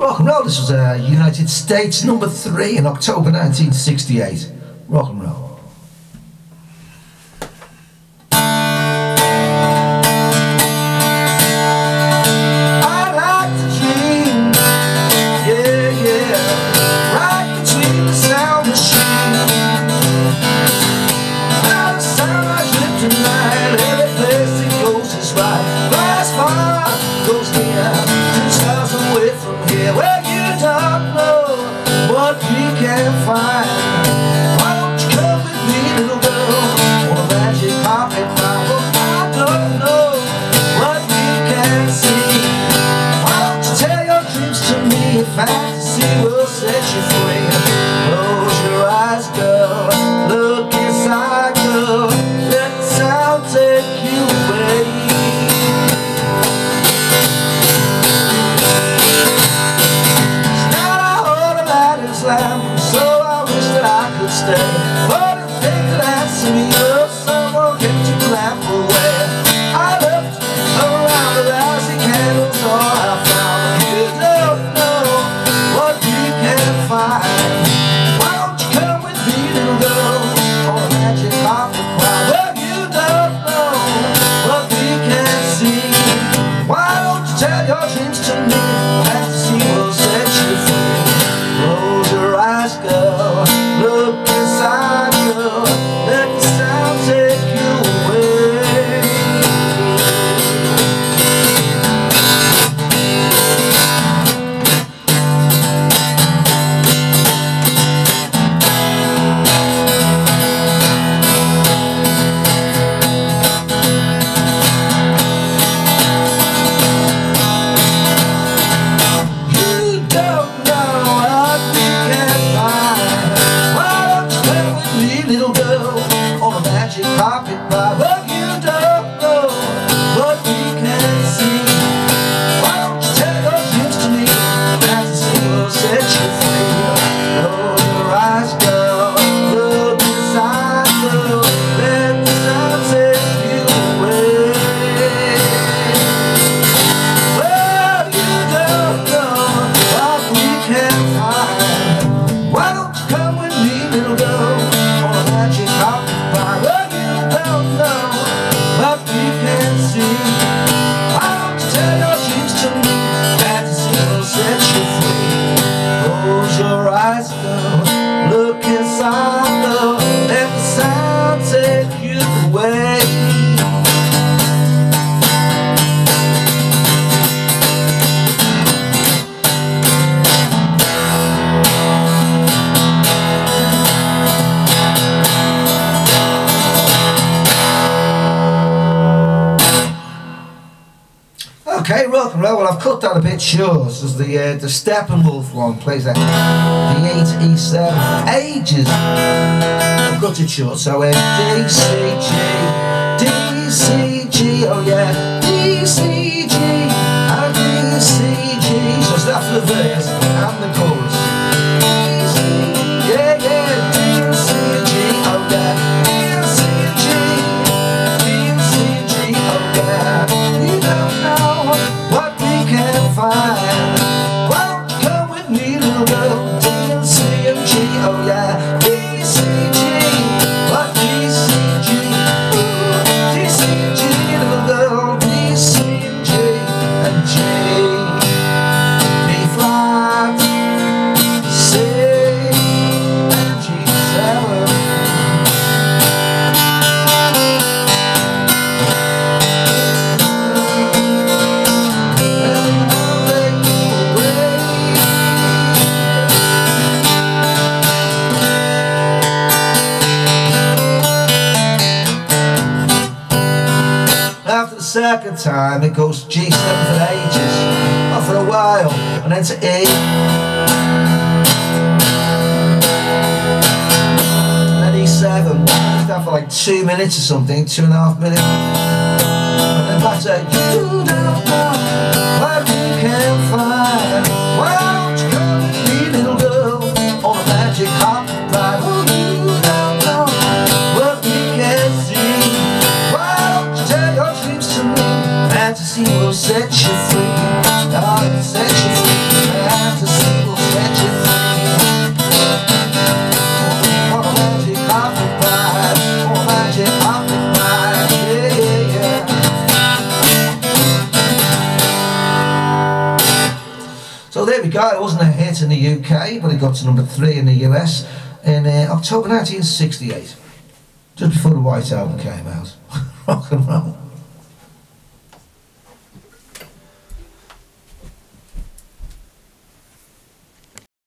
Rock and roll, this was uh, United States number three in October 1968. Rock and roll. Okay, rock and roll. Well, I've cut that a bit short. This is the uh, the Steppenwolf one plays that the eight E seven ages. I've got it short. So uh, D C G D C G. Oh yeah. second time it goes G seven for ages. Off for a while and then to E. And Then E7 just down for like two minutes or something Two and a half minutes. And then back to It wasn't a hit in the UK, but it got to number three in the US in uh, October 1968, just before the White Album came out. Rock and roll.